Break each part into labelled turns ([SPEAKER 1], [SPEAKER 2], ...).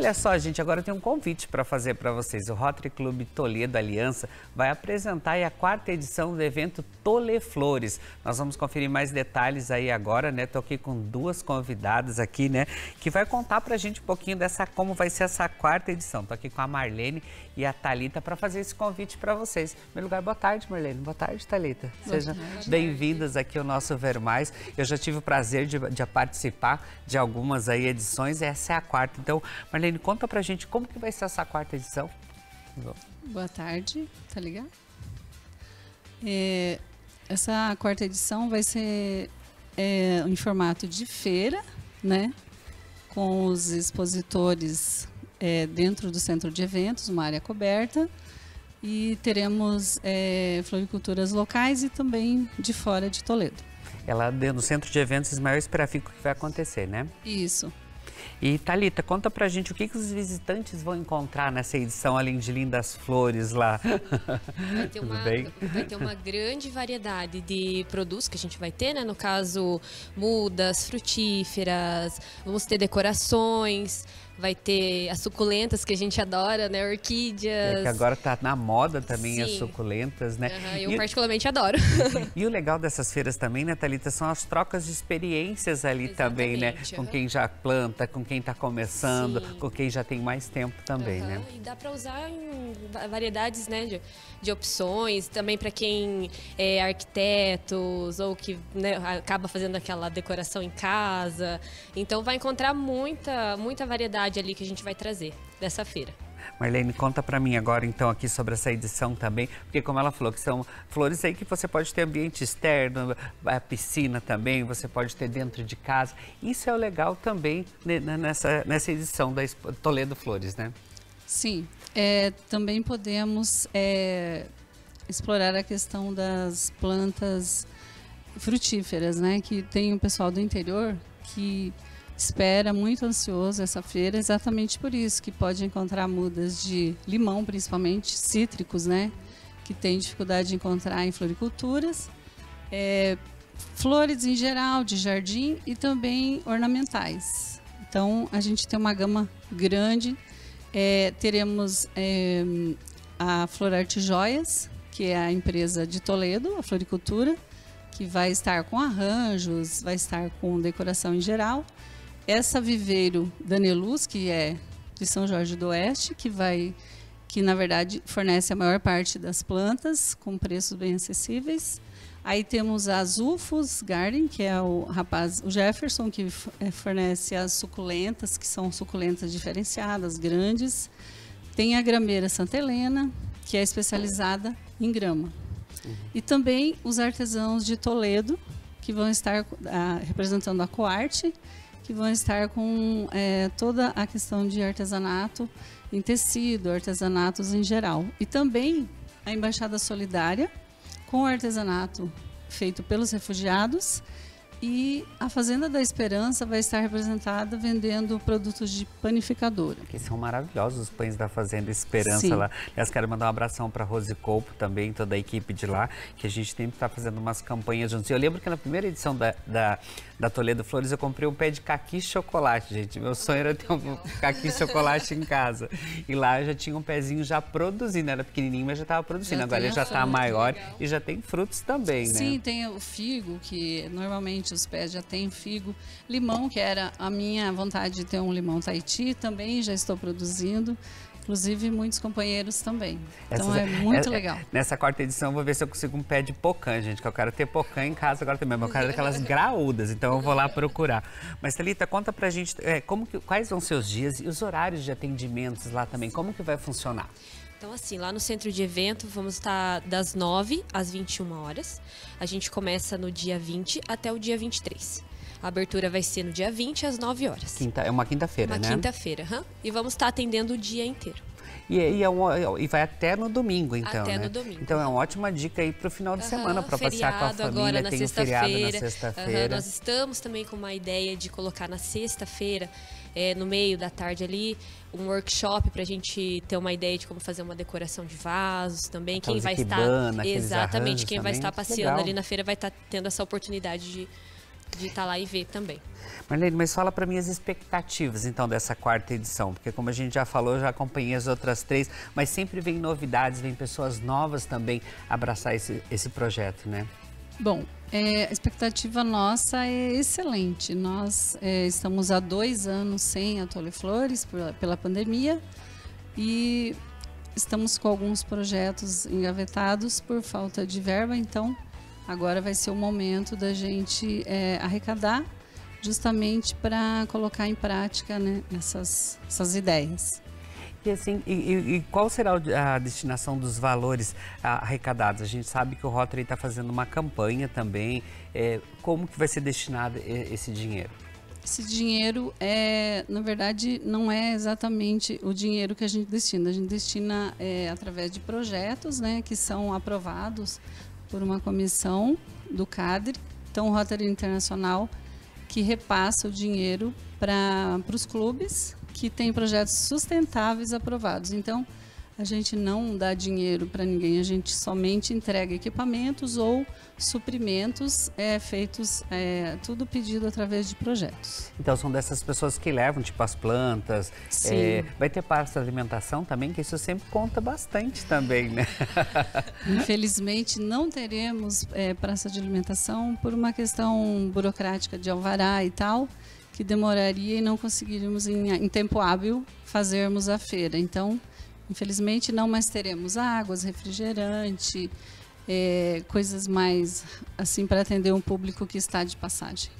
[SPEAKER 1] Olha só, gente, agora tem um convite para fazer para vocês. O Rotary Clube Toledo Aliança vai apresentar a quarta edição do evento Tole Flores. Nós vamos conferir mais detalhes aí agora, né? Tô aqui com duas convidadas aqui, né? Que vai contar para a gente um pouquinho dessa como vai ser essa quarta edição. Tô aqui com a Marlene e a Talita para fazer esse convite para vocês. Em primeiro lugar, boa tarde, Marlene. Boa tarde, Talita. Sejam bem-vindas aqui ao nosso Ver Mais. Eu já tive o prazer de, de participar de algumas aí edições. Essa é a quarta. Então, Marlene, conta pra gente como que vai ser essa quarta edição.
[SPEAKER 2] Boa tarde, tá ligado? É, essa quarta edição vai ser é, em formato de feira, né? Com os expositores é, dentro do centro de eventos, uma área coberta. E teremos é, floriculturas locais e também de fora de Toledo.
[SPEAKER 1] Ela no centro de eventos Ismael Esperafico que vai acontecer, né?
[SPEAKER 2] Isso.
[SPEAKER 1] E Talita, conta pra gente o que, que os visitantes vão encontrar nessa edição, além de lindas flores lá.
[SPEAKER 3] Vai ter, uma, vai ter uma grande variedade de produtos que a gente vai ter, né? No caso, mudas, frutíferas, vamos ter decorações, vai ter as suculentas que a gente adora, né? Orquídeas. É
[SPEAKER 1] que agora tá na moda também Sim. as suculentas, né?
[SPEAKER 3] Uhum, eu e, particularmente adoro.
[SPEAKER 1] E o legal dessas feiras também, né, Thalita, são as trocas de experiências ali Exatamente, também, né? Uhum. Com quem já planta, com quem está começando, Sim. com quem já tem mais tempo também, uhum. né?
[SPEAKER 3] E dá para usar em variedades, né, de, de opções, também para quem é arquitetos ou que né, acaba fazendo aquela decoração em casa. Então vai encontrar muita, muita variedade ali que a gente vai trazer dessa feira.
[SPEAKER 1] Marlene, conta para mim agora então aqui sobre essa edição também, porque como ela falou que são flores aí que você pode ter ambiente externo, a piscina também, você pode ter dentro de casa. Isso é o legal também nessa, nessa edição da Toledo Flores, né?
[SPEAKER 2] Sim, é, também podemos é, explorar a questão das plantas frutíferas, né? Que tem o pessoal do interior que espera muito ansioso essa feira, exatamente por isso que pode encontrar mudas de limão, principalmente cítricos, né? Que tem dificuldade de encontrar em floriculturas, é, flores em geral de jardim e também ornamentais. Então a gente tem uma gama grande. É, teremos é, a Florarte Joias, que é a empresa de Toledo, a floricultura, que vai estar com arranjos, vai estar com decoração em geral. Essa Viveiro Daneluz, que é de São Jorge do Oeste, que vai que na verdade fornece a maior parte das plantas com preços bem acessíveis. Aí temos a Zufus Garden, que é o rapaz, o Jefferson, que é, fornece as suculentas, que são suculentas diferenciadas, grandes. Tem a grameira Santa Helena, que é especializada em grama. Uhum. E também os artesãos de Toledo, que vão estar ah, representando a Coarte que vão estar com é, toda a questão de artesanato em tecido, artesanatos em geral. E também a Embaixada Solidária, com artesanato feito pelos refugiados e a Fazenda da Esperança vai estar representada vendendo produtos de panificadora.
[SPEAKER 1] Que são maravilhosos os pães da Fazenda Esperança Sim. lá. Aliás, quero mandar um abração para Rose Colpo também, toda a equipe de lá, que a gente sempre está fazendo umas campanhas juntos. Eu lembro que na primeira edição da, da, da Toledo Flores eu comprei um pé de caqui chocolate, gente. Meu sonho era ter um caqui chocolate em casa. E lá já tinha um pezinho já produzindo, era pequenininho, mas já estava produzindo. Já Agora ele já está maior e já tem frutos também,
[SPEAKER 2] né?
[SPEAKER 1] Sim,
[SPEAKER 2] tem o figo, que normalmente os pés já têm figo. Limão, que era a minha vontade de ter um limão Tahiti, também já estou produzindo. Inclusive, muitos companheiros também. Então, é muito é, legal.
[SPEAKER 1] Nessa quarta edição, eu vou ver se eu consigo um pé de pocã, gente, que eu quero ter pocã em casa agora também. Mas eu quero daquelas graúdas, então eu vou lá procurar. Mas, Thalita, conta pra gente é, como que, quais vão ser os dias e os horários de atendimentos lá também. Como que vai funcionar?
[SPEAKER 3] Então, assim, lá no centro de evento, vamos estar das 9 às 21 horas. A gente começa no dia 20 até o dia 23. A abertura vai ser no dia 20 às 9 horas.
[SPEAKER 1] Quinta, é uma quinta-feira,
[SPEAKER 3] né? Uma quinta-feira, uhum. E vamos estar atendendo o dia inteiro.
[SPEAKER 1] E, e, é um, e, vai até no domingo, então,
[SPEAKER 3] Até
[SPEAKER 1] né?
[SPEAKER 3] no domingo.
[SPEAKER 1] Então é uma ótima dica aí para o final de uhum, semana, para passear com a família. Agora, Tem um feriado na sexta-feira. Uhum,
[SPEAKER 3] nós estamos também com uma ideia de colocar na sexta-feira é, no meio da tarde ali, um workshop para a gente ter uma ideia de como fazer uma decoração de vasos também.
[SPEAKER 1] Aquelas
[SPEAKER 3] quem vai
[SPEAKER 1] estar.
[SPEAKER 3] Exatamente, quem vai estar passeando Legal. ali na feira vai estar tendo essa oportunidade de de estar tá lá e ver também.
[SPEAKER 1] Marlene, mas fala para mim as expectativas, então, dessa quarta edição, porque como a gente já falou, eu já acompanhei as outras três, mas sempre vem novidades, vem pessoas novas também abraçar esse, esse projeto, né?
[SPEAKER 2] Bom, é, a expectativa nossa é excelente. Nós é, estamos há dois anos sem a Tole Flores pela pandemia e estamos com alguns projetos engavetados por falta de verba, então agora vai ser o momento da gente é, arrecadar justamente para colocar em prática né, essas, essas ideias.
[SPEAKER 1] E, assim, e, e, qual será a destinação dos valores arrecadados? A gente sabe que o Rotary está fazendo uma campanha também. É, como que vai ser destinado esse dinheiro?
[SPEAKER 2] Esse dinheiro é, na verdade, não é exatamente o dinheiro que a gente destina. A gente destina é, através de projetos, né, que são aprovados por uma comissão do CADRE. Então, o Rotary Internacional que repassa o dinheiro para os clubes que têm projetos sustentáveis aprovados. Então, a gente não dá dinheiro para ninguém, a gente somente entrega equipamentos ou suprimentos é, feitos, é, tudo pedido através de projetos.
[SPEAKER 1] Então são dessas pessoas que levam, tipo as plantas, é, vai ter parte da alimentação também, que isso sempre conta bastante também, né?
[SPEAKER 2] Infelizmente não teremos é, praça de alimentação por uma questão burocrática de alvará e tal, que demoraria e não conseguiríamos em, em tempo hábil fazermos a feira. Então Infelizmente, não mais teremos águas, refrigerante, é, coisas mais assim para atender um público que está de passagem.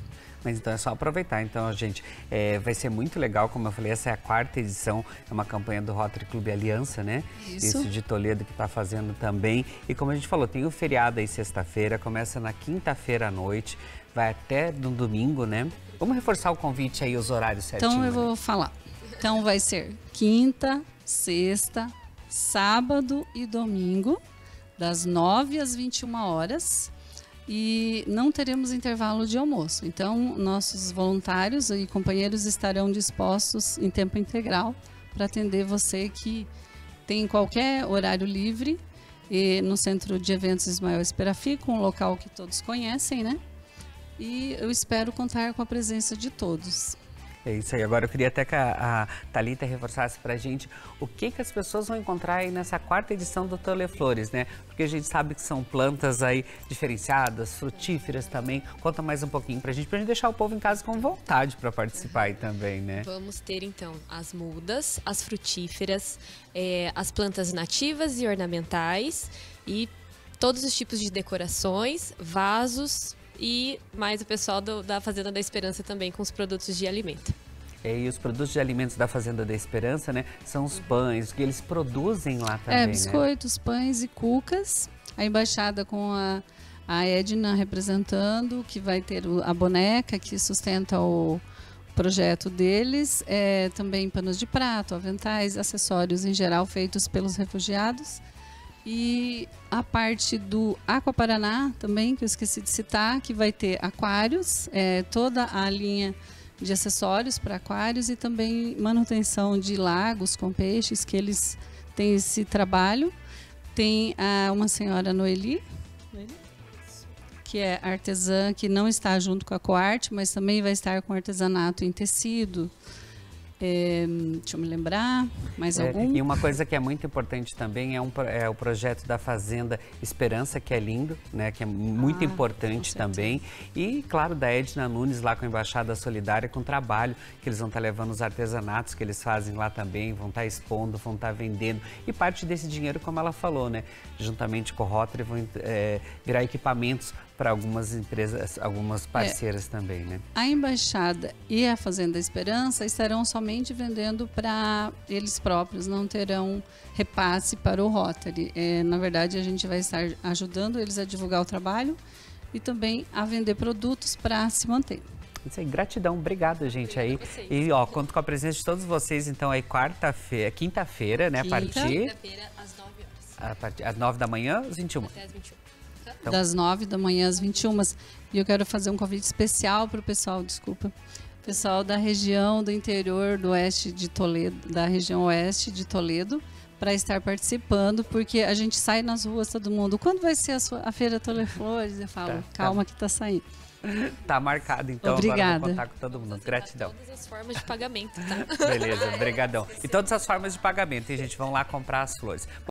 [SPEAKER 1] Mas então é só aproveitar. Então, gente, é, vai ser muito legal, como eu falei, essa é a quarta edição, é uma campanha do Rotary Clube Aliança, né?
[SPEAKER 2] Isso.
[SPEAKER 1] Isso de Toledo que está fazendo também. E como a gente falou, tem o feriado aí sexta-feira, começa na quinta-feira à noite, vai até no domingo, né? Vamos reforçar o convite aí, os horários certinho.
[SPEAKER 2] Então eu vou né? falar. Então vai ser quinta, sexta, sábado e domingo, das 9 às 21 horas. E não teremos intervalo de almoço. Então, nossos voluntários e companheiros estarão dispostos em tempo integral para atender você que tem qualquer horário livre e no Centro de Eventos Ismael Esperafico, um local que todos conhecem, né? E eu espero contar com a presença de todos.
[SPEAKER 1] É isso aí. Agora eu queria até que a, a Thalita reforçasse para a gente o que, que as pessoas vão encontrar aí nessa quarta edição do Flores, né? Porque a gente sabe que são plantas aí diferenciadas, frutíferas também. Conta mais um pouquinho para a gente, para a gente deixar o povo em casa com vontade para participar aí também, né?
[SPEAKER 3] Vamos ter então as mudas, as frutíferas, é, as plantas nativas e ornamentais e todos os tipos de decorações, vasos, e mais o pessoal do, da Fazenda da Esperança também com os produtos de alimento.
[SPEAKER 1] É, e os produtos de alimentos da Fazenda da Esperança, né, são os pães que eles produzem lá também,
[SPEAKER 2] É, biscoitos, né? pães e cucas. A embaixada com a, a Edna representando, que vai ter a boneca que sustenta o projeto deles. É, também panos de prato, aventais, acessórios em geral feitos pelos refugiados. E a parte do Aqua Paraná também, que eu esqueci de citar, que vai ter aquários, é, toda a linha de acessórios para aquários e também manutenção de lagos com peixes, que eles têm esse trabalho. Tem a, uma senhora Noeli, que é artesã, que não está junto com a Coarte, mas também vai estar com artesanato em tecido, é, deixa eu me lembrar, mais é, algum?
[SPEAKER 1] E uma coisa que é muito importante também é, um, é o projeto da Fazenda Esperança, que é lindo, né? Que é muito ah, importante também. E, claro, da Edna Nunes lá com a Embaixada Solidária, com o trabalho que eles vão estar levando os artesanatos que eles fazem lá também, vão estar expondo, vão estar vendendo. E parte desse dinheiro, como ela falou, né? Juntamente com o Rotary, vão é, virar equipamentos para algumas empresas, algumas parceiras é, também, né?
[SPEAKER 2] A embaixada e a Fazenda Esperança estarão somente vendendo para eles próprios, não terão repasse para o Rotary. É, na verdade, a gente vai estar ajudando eles a divulgar o trabalho e também a vender produtos para se manter.
[SPEAKER 1] Isso aí, gratidão, obrigado, gente, aí. E, ó, conto com a presença de todos vocês, então, aí, quarta-feira, quinta-feira, né,
[SPEAKER 3] Quinta.
[SPEAKER 1] a partir...
[SPEAKER 3] Quinta-feira, às 9 horas.
[SPEAKER 1] A partir, às 9 da manhã, às 21?
[SPEAKER 3] Até às 21.
[SPEAKER 2] Então. Das 9 da manhã às 21. E eu quero fazer um convite especial para o pessoal, desculpa, pessoal da região do interior do oeste de Toledo, da região oeste de Toledo, para estar participando, porque a gente sai nas ruas, todo mundo. Quando vai ser a, sua, a Feira Toleflores? Eu falo, tá, calma tá. que está saindo.
[SPEAKER 1] Tá marcado, então.
[SPEAKER 2] Obrigada.
[SPEAKER 1] Agora vou contar com todo mundo. Gratidão.
[SPEAKER 3] Todas as formas de pagamento, tá?
[SPEAKER 1] Beleza, brigadão. E todas as formas de pagamento, e a gente vão lá comprar as flores.